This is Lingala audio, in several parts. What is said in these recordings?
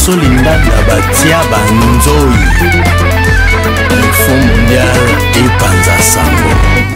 biso linganda batia banzoi fo mondial epanza sango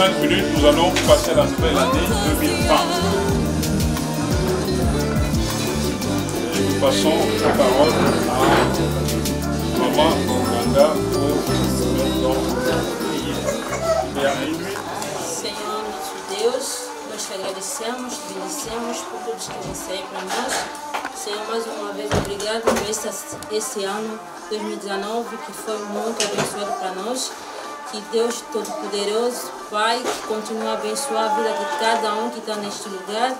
5 minutes, nous allons passer a la nouvelle année 2020. Et passamos passons la parole à Maman Uganda pour le Senhor, nosso Deus, nós te agradecemos, te agradecemos por tudo que você é para nós. Senhor, mais uma vez, obrigado por este esse ano 2019 que foi muito abençoado para nós. Que Deus Todo-Poderoso, Pai, continue a abençoar a vida de cada um que está neste lugar.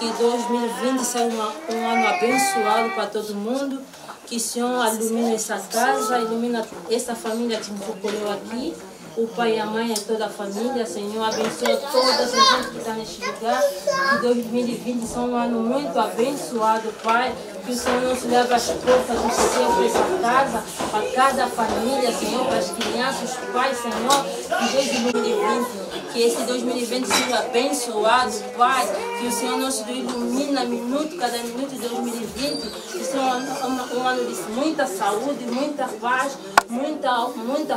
Que 2020 seja uma, um ano abençoado para todo mundo. Que o Senhor ilumine essa casa, ilumine essa família que me procurou aqui o pai e a mãe, e é toda a família, Senhor, abençoa todas as pessoas que estão tá neste lugar, que 2020 são um ano muito abençoado, Pai, que o Senhor nos leve as portas do céu para essa casa, para cada família, Senhor, para as crianças, os pais, Senhor, que 2020, que esse 2020 seja abençoado, Pai, que o Senhor nos ilumina minuto, cada minuto de 2020, que o Senhor um, um, um ano de muita saúde, muita paz, muita, muita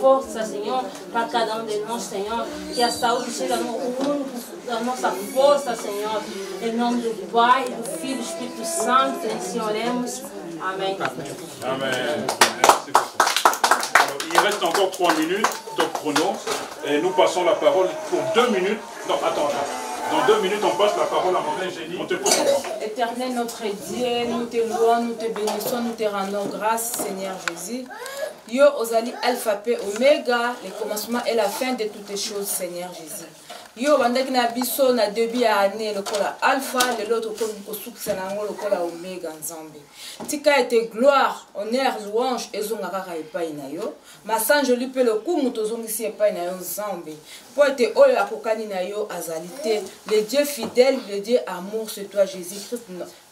força, Senhor. Seigneur, par cada de nós, Seigneur, Que a dans seja no dans da force, Seigneur, Senhor. nom du do Pai, le du du saint et Santo, on Amen. Amen. Il reste encore trois minutes, de chrono, et nous passons la parole pour deux minutes. Non, attends, attends. Dans deux minutes, on passe la parole à mon ingénieur. On te Éternel notre Dieu, nous te louons, nous te bénissons, nous te rendons grâce, Seigneur Jésus. Yo ozali alpha P, Omega, le commencement et la fin de toutes choses, Seigneur Jésus yo bandaki na biso na debi ya année lokola alpha lelo ko kosukisa na ngolo lokola omega nzambe tika ete gloire honneur louange ezonga kaka epai na yo masanjoli mpe lokumu tozongisi epai na yo nzambe mpo ete oyo akokani na yo azalité. le dieu fidèle le dieu amour c'est toi jésus christ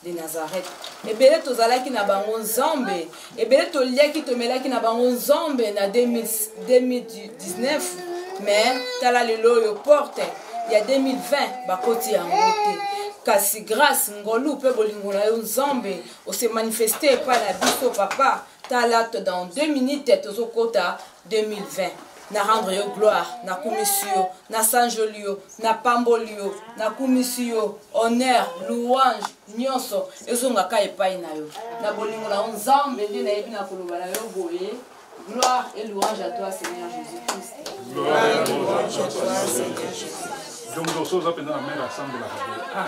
de nazareth Et ebele tozalaki na bango nzambe ebele toliaki tomelaki na bango nzambe na 2019 me tala lelo oyo porte ya 2020 bakoti yango te kasi grâce ngolu mpe bolingo na yo nzambe osemanifeste epai na biso papa tala to dans 2 minutes tozokota 2020 na rendre yo gloire nakumisi yo nasanjoli yo napamboli yo nakumisi yo honneur louange nyonso ezongaka epai na yo na bolingo na yo nzambe nde nayebi na koloba na yo boye Gloire et louange à toi, Seigneur Jésus-Christ. Gloire et louange à toi, Seigneur Jésus-Christ. Donc, la ensemble. Ah,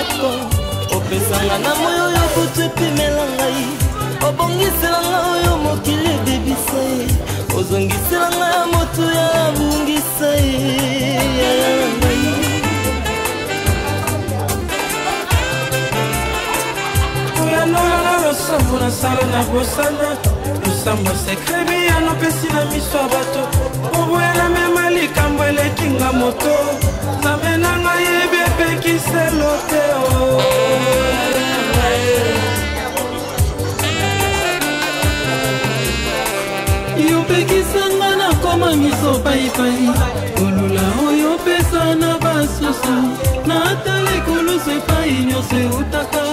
moko opesanga na moi oyo kutu epemela ngai obongiselanga oyo mokili ebebisa ye ozongiselanga ya motu ya abungisa ye oyanolanga losambo nasala na bosana losambo sekrebiyano pesi na miso ya bato moboyana mema likambo elekinga moto nzambe na ngai yebi opekiselo te o yopekisanga na koma miso paipai kolula oyo opesa na basusu natala ekolusu epai nyonso eutaka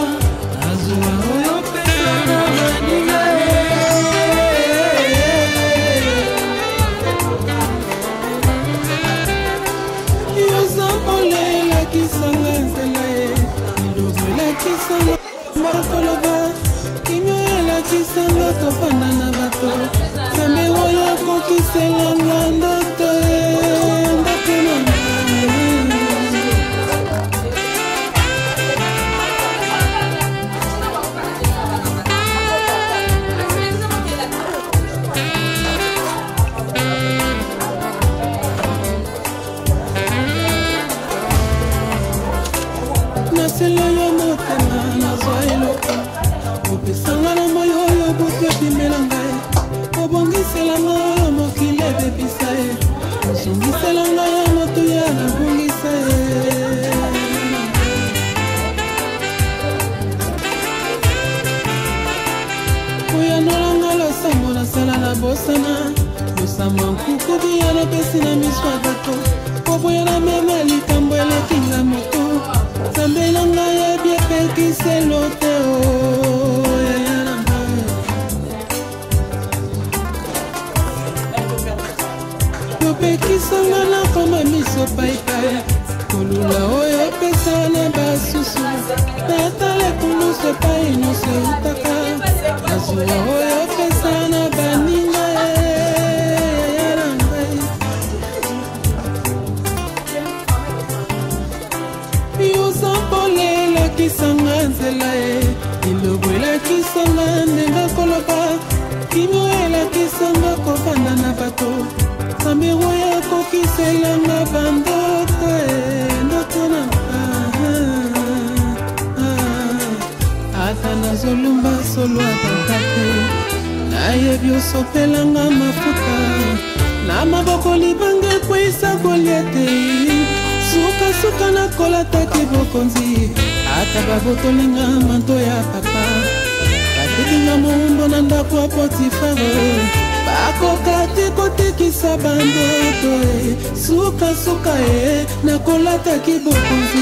azuwa oyo opesa na baninga marokoloba kimio elakisanga tofanda na bato nzambe oyo akokiselanga ndoto bosana mosamwa nkuku biya napesi na miso ya bato koboya na mema likambo elekinga moto nzambe oh, na ngai yebi epekiselo te o yaya na ngai kopekisanga na koma miso paipai kolula oyo opesa na basusu natala ekulusu epai nyonso eutaka nazuwa oyo nzela ye lilobo elakisanga ndenga koloba kimio elakisanga kobanda na bato sambiro ya kokiselanga bandoto ndoto na ah, ah, ah. ata nazolumba solo atata te nayebi osopelanga mafuta na maboko libanga ekweyisa kolia te sukasuka nakolata te bokonzi ata babotolinga manto ya papa batekinga mowumbo na ndako ya potifare bakoka te kotekisa bandoto e eh. sukasuka e eh. nakolataki bokonzi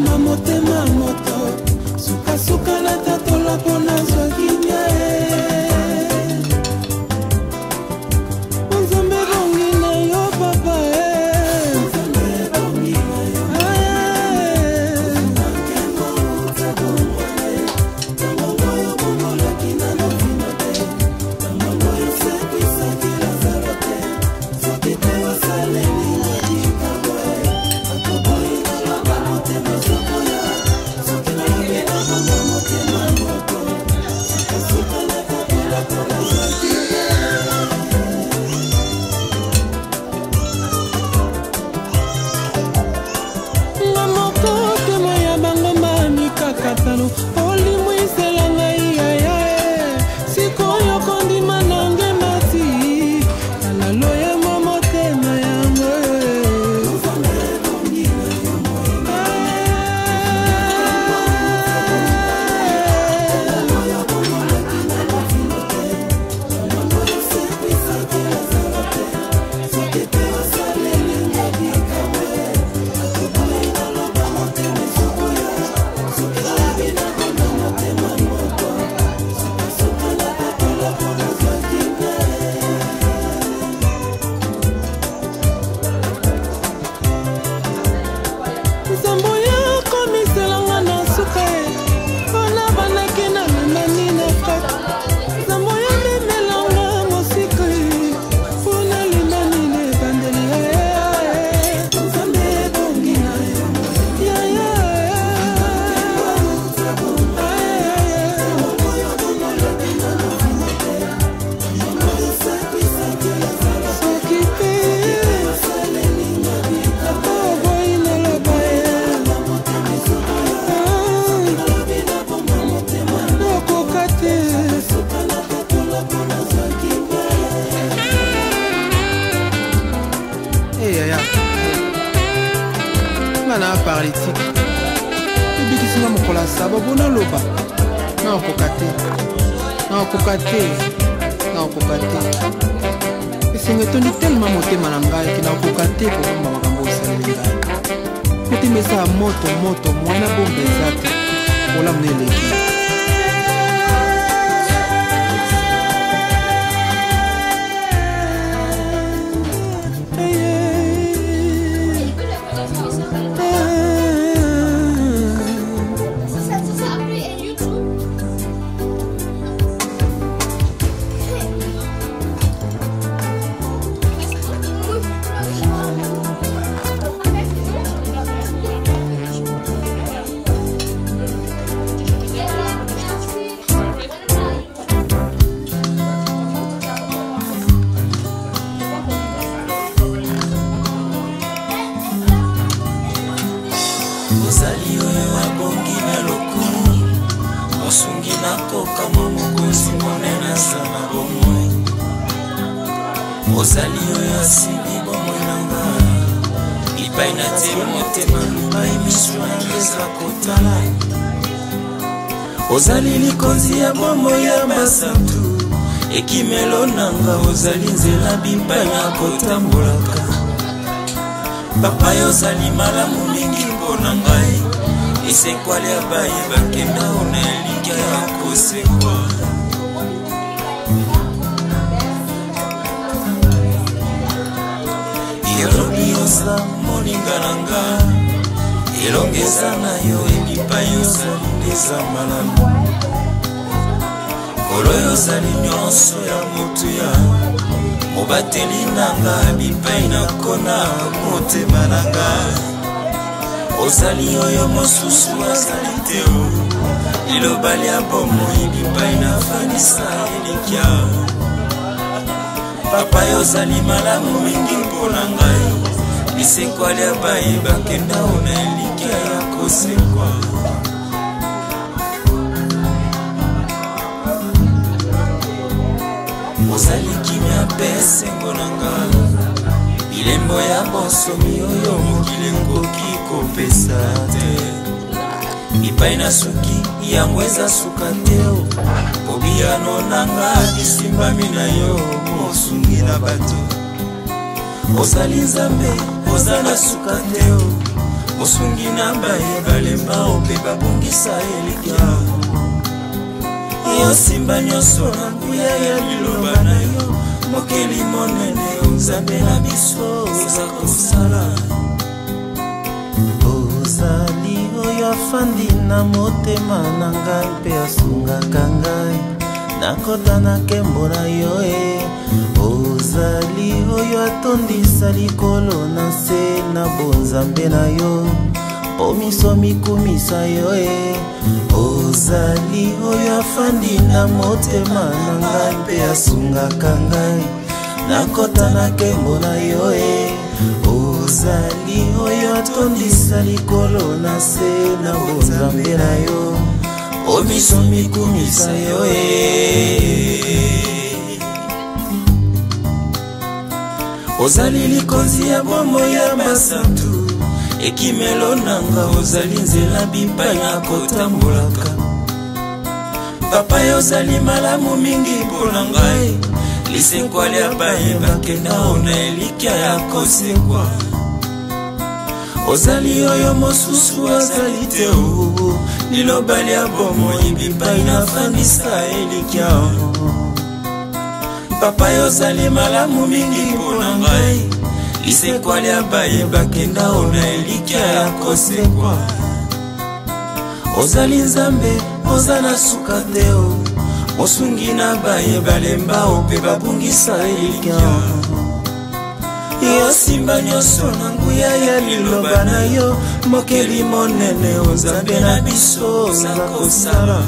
守っても paralytique ebikisinga mokolo asaba bona loba naokoka te naokoka te naokoka te esengo etondi telema motema na ngai ke naokoka te kobomba makambo osaleli ngai motema eza ya moto moto mwana bomba eza te olamu na eleki ekimelo nanga ozali nzela bimbanya kotambolaka papa yozali malamu mingi mpo na ngai esekwale abaye bakenda ona elinga ya kosekwa elobi oza moninga na nga elongeza na yo ebipai ozali ndeza malamu mokolo oyo ozali nyonso ya motuya mobateli nanga bipai nakona motema nanga ozali oyo mosusu azali te liloba lya bomoi bipai nafandisa elikya papa yo ozali malamu mingi mpona ngai lisekwa lya bayebakenda ona elikya ya kosela bolingo ya bonsomi oyo mokili engoki kopesa te epai na suki yango eza suka te kobiyano nanga bisimbami na yo mosungi na bato ozali nzambe oza na suka te mosungi na bayebalemba ope babongisa elika yo nsimba nyonso na nguya ya liloba na yo mokili monene nzambe na biso oza kosala ozali oyo afandi na motema na ngai mpe asungaka ngai nakota na nkembo na yo e ozali oyo atondisa likolo na se na bonzambe na yo mpo miso mikumisa yo e ozali oyo afandi na motema na ngai mpe asungaka ngai nakota na nkembo na yo e ozali oyo atondisa likolo na se na bonzambe na yo omiso mikumisa yo e ozali likonzi ya bomoi ya basantu ekimelo nanga ozali nzela bipai na kotambolaka papa yo ozali malamu mingi mpona ngai lisekwale ya bayebake nao na elikya ya kosekwa ozali oyo mosusu azali te o liloba lya bomoyibi pai nafandisa elikya papa yo ozali malamu mingi mpona ngai lisekwale ya bayebake nao na elikya ya kosekwa ozali nzambe oza na suka te o mosungi na bayebalemba o mpe babungisa elika yo simba nyonso na nguya ya liloba na yo mokeli monene ozambe na biso oza kosala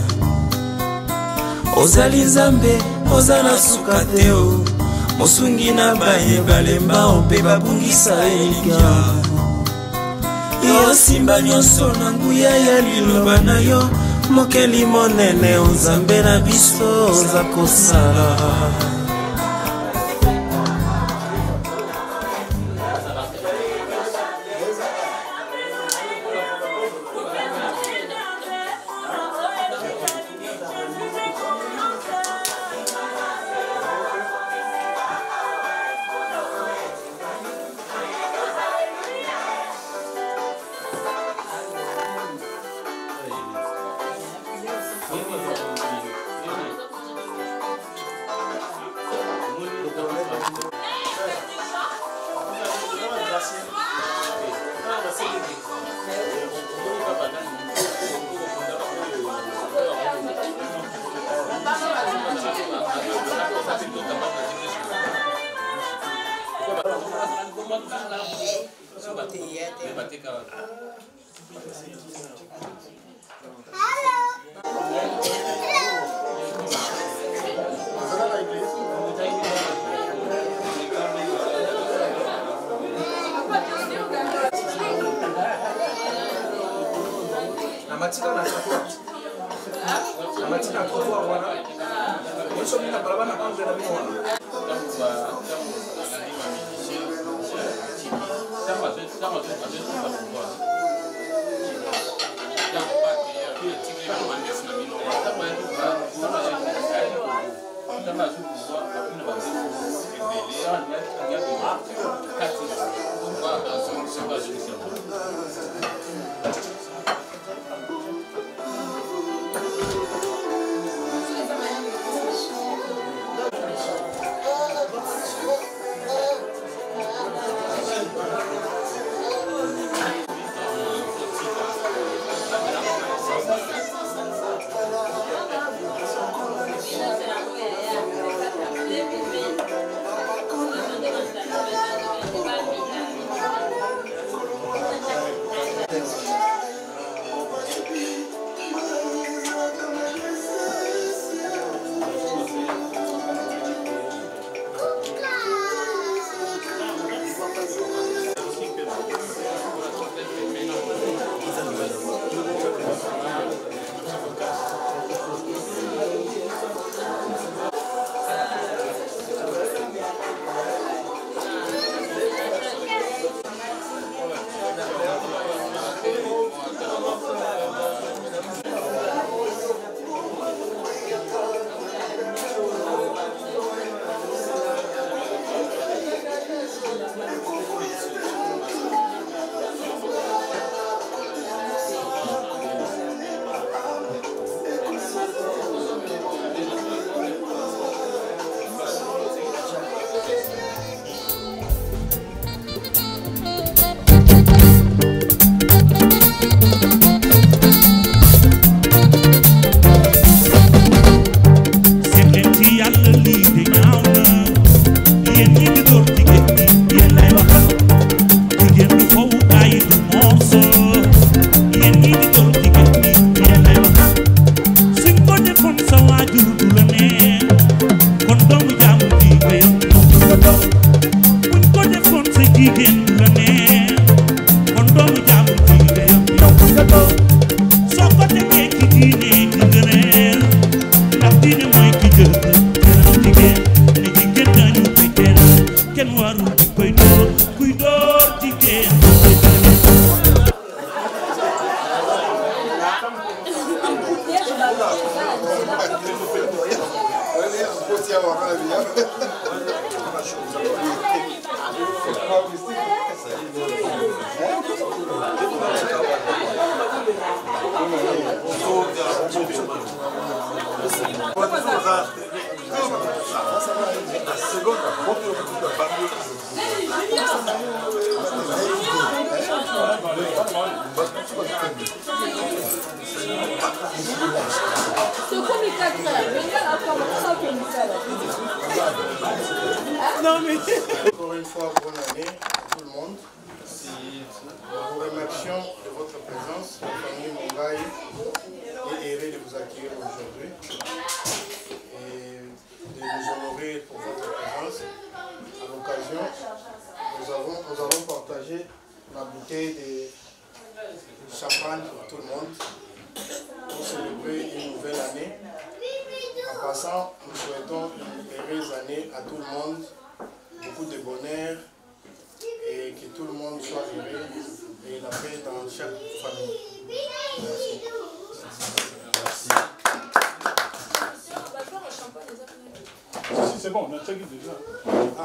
ozali nzambe oza na suka te o mosungi na bayebalemba o mpe babungisa elika yo simba nyonso na nguya ya liloba na yo mokeli monene o nzambe na biso oza kosala matika na troport na matika na trovoir wana biso mingi na balaba na angle na bino wana Thank you. de votre présence. La famille Mongaï est de vous accueillir aujourd'hui et de vous honorer pour votre présence. À l'occasion, nous avons, nous partagé la bouteille de champagne pour tout le monde pour célébrer une nouvelle année. En passant, nous souhaitons une heureuse année à tout le monde Merci. Bah, c'est bon, on a très déjà. Ah,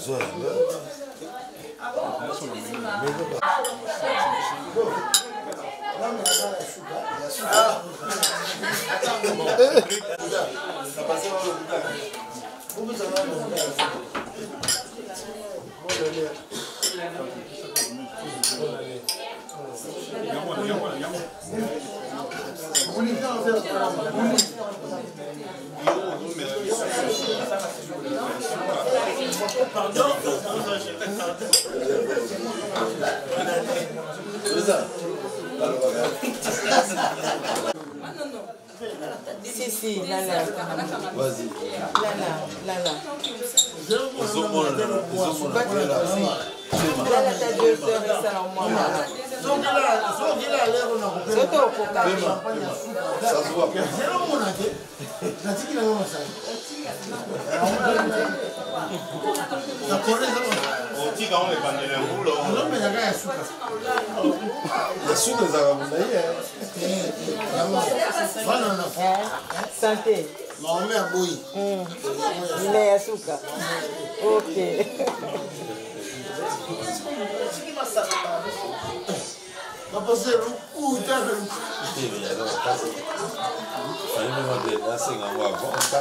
是啊。si lala ta deux heures esala mwamala soki okokaelomona te natikilanga masai otika ngo ebandelo ya ngululomelaka ya suka ya suka ezalaka molai bana na fa sante maome ya boyi ina ya suka ok bapase lukuta asengango avant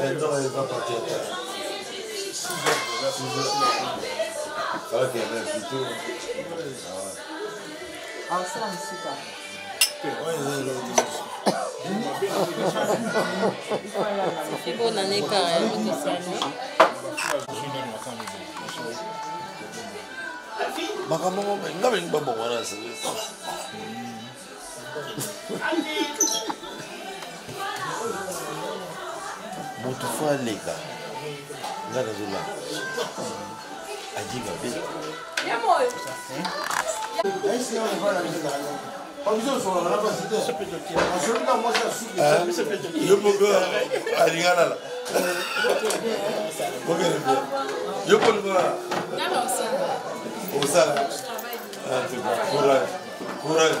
elle, non, elle Ah, qu'elle vient plus tôt. bon, on est carrément de moto fo aleka nga nazolanga aji mabe yo moko alinga lala okene mpe yo kolikola osala ah, courage courage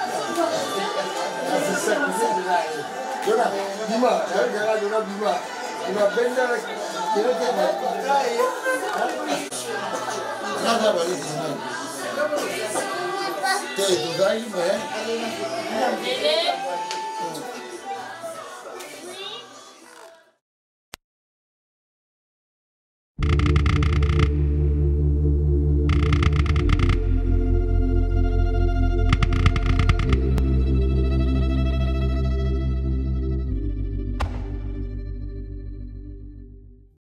Yo nak bima, jangan jangan yo nak bima. Bima benda nak kira kira. Nada balik di sana. Teh tu dah ini.